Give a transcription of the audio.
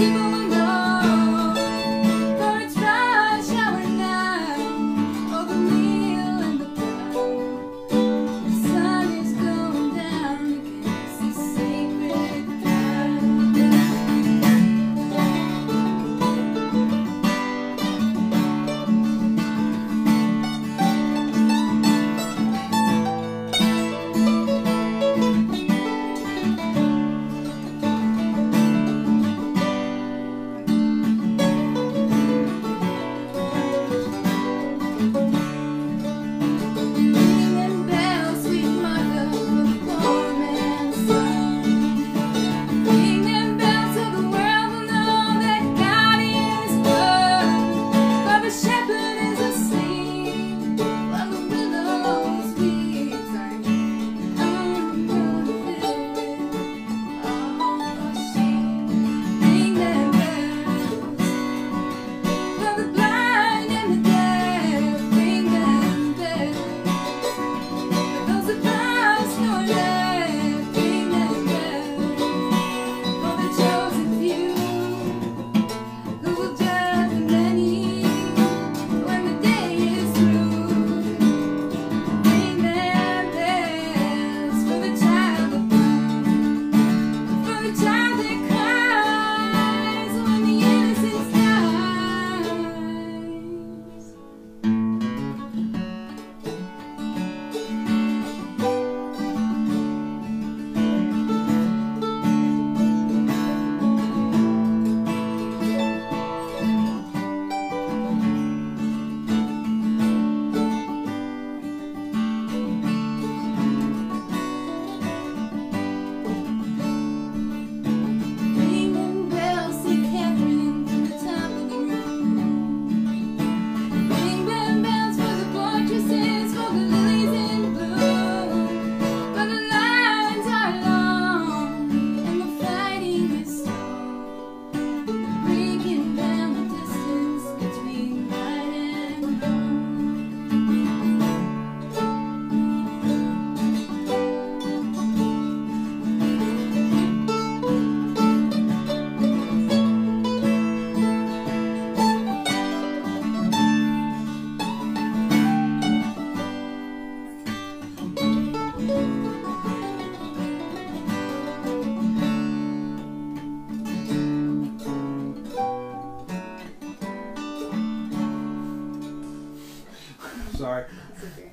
último sorry. Okay.